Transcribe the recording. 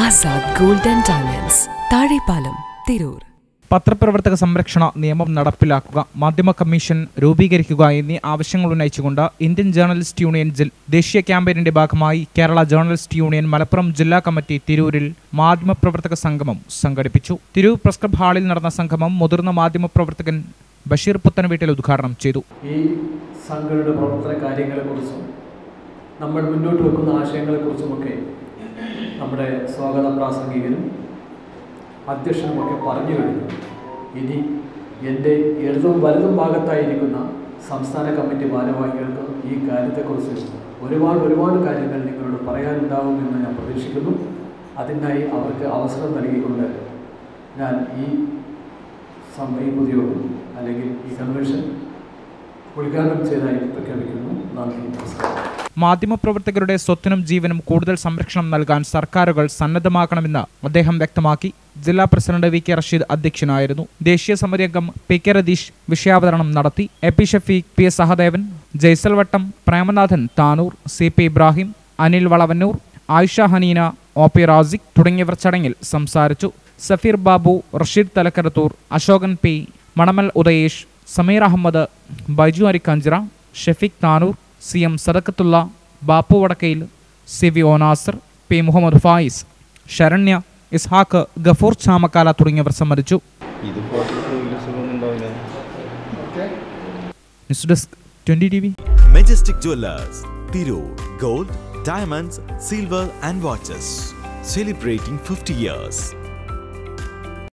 Azad gold and diamonds Thazhepalam Tirur. പത്രപ്രവർത്തക സംരക്ഷണ നിയമം നടപ്പിലാക്കുക മാധ്യമ കമ്മീഷൻ രൂപീകരിക്കുക എന്നീ ആവശ്യങ്ങൾ ഉന്നയിച്ചുകൊണ്ട് ഇന്ത്യൻ ജേർണലിസ്റ്റ് യൂണിയൻ ദേശീയ ക്യാമ്പയിനിന്റെ ഭാഗമായി കേരള ജേർണലിസ്റ്റ് യൂണിയൻ മലപ്പുറം ജില്ലാ കമ്മിറ്റി തിരൂരിൽ മാധ്യമപ്രവർത്തക സംഗമം സംഘടിപ്പിച്ചു. തിരൂർ പ്രസ് ക്ലബ് ഹാളിൽ നടന്ന സംഗമം മുതിർന്ന മാധ്യമപ്രവർത്തകൻ ബഷീർ പുത്തൻ വീട്ടിൽ ഉദ്ഘാടനം ചെയ്തു. ഈ സംഘടനയുടെ പ്രവർത്തന കാര്യങ്ങളെക്കുറിച്ചും നമ്മൾ മുന്നോട്ട് വെക്കുന്ന ആശയങ്ങളെക്കുറിച്ചുമൊക്കെ നമ്മുടെ സ്വാഗത പ്രാസംഗികനും അധ്യക്ഷനുമൊക്കെ പറഞ്ഞു കഴിഞ്ഞു. ഇനി എന്റെ ഇടതും വലതും ഭാഗത്തായിരിക്കുന്ന സംസ്ഥാന കമ്മിറ്റി ഭാരവാഹികൾക്ക് ഈ കാര്യത്തെക്കുറിച്ച് ഒരുപാട് ഒരുപാട് കാര്യങ്ങൾ നിങ്ങളോട് പറയാനുണ്ടാവുമെന്ന് ഞാൻ പ്രതീക്ഷിക്കുന്നു. അതിനായി അവർക്ക് അവസരം നൽകിക്കൊണ്ട് ഞാൻ ഈ ഈ പൊതുയോഗം അല്ലെങ്കിൽ ഈ കൺവെൻഷൻ ഉദ്ഘാടനം ചെയ്തതായി പ്രഖ്യാപിക്കുന്നു. നന്ദി നമസ്കാരം. മാധ്യമപ്രവർത്തകരുടെ സ്വത്തിനും ജീവനും കൂടുതൽ സംരക്ഷണം നൽകാൻ സർക്കാരുകൾ സന്നദ്ധമാക്കണമെന്ന് അദ്ദേഹം വ്യക്തമാക്കി. ജില്ലാ പ്രസിഡന്റ് വി കെ റഷീദ് അധ്യക്ഷനായിരുന്നു. ദേശീയ സമരംഗം പി കെ രതീഷ് വിഷയാവതരണം നടത്തി. A P Shafeeq P S Sahadevan Jaisalvattam Premanathan Tanur C P Ibrahim Anil Valavannur Ayisha Haneena O P Raziq തുടങ്ങിയവർ ചടങ്ങിൽ സംസാരിച്ചു. Safeer Babu Rasheed Thalakkarathur Ashokan P Manamal Udayesh Sameer Ahammed Baiju Arikkanchira Shefeeq Tanur C M Sadakkathulla Bappu Vadakkayil C V Onasar P Muhammed Fayis Saranya Ishaq Gafoor Chamakkala തുടങ്ങിയവർ സമ്മതിച്ചു ഇത് photo സുഖമൊന്നും ഉണ്ടാവില്ല news desk twenty T V Majestic Jewelers, Tiro, Gold, Diamonds, Silver and Watches. Celebrating 50 years.